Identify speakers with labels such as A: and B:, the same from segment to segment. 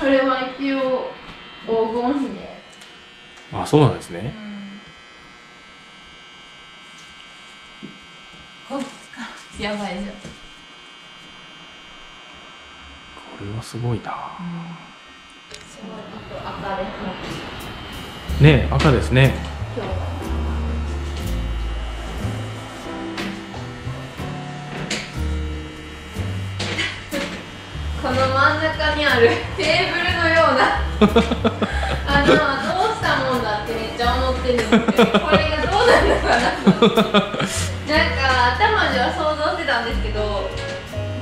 A: それは一応黄金比で、
B: あそうなんですね。
A: こっかやばいじゃん、
B: これはすごいな。
A: すごいあと赤で
B: ねえ赤ですね。
A: 今日は真ん中にあるテーブルのような。あのどうしたもんだってめっちゃ思ってるんですけどこれがどうなるのかなとなんか頭では想像してたんですけど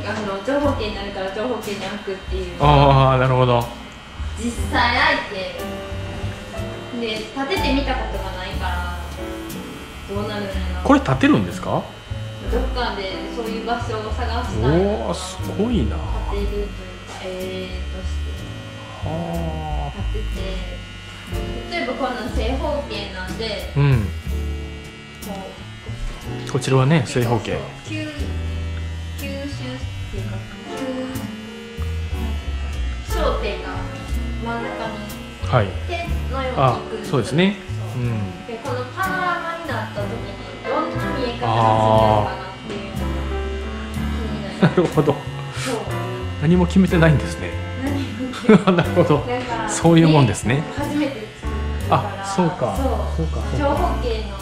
A: あの長方形になるから長方形に開くっていう。
B: ああなるほど。
A: 実際開いてで立ててみたことがないからどうなるんやな。
B: これ立てるんですか？
A: どっかでそういう場所を探したい
B: おおすごいな。
A: 立てるというかえー、として
B: は
A: 立てて例えばこんな正方形なんで
B: あうん。
A: こう
B: こちらはね正方形。
A: 吸吸収っていうか吸焦点が真ん中に
B: はい。
A: 手のように
B: あ
A: 行くん
B: そうですね。
A: そう。
B: うん。
A: でこのパノラマになった時にどんな見え方がするのかなっていうのが気にな
B: なるほど。
A: るそう
B: 何も決めてないんですね。
A: 何
B: なるほど。そういうもんですね。
A: 初めて
B: あそうか。
A: そう。
B: そうかそうか。
A: 長方形の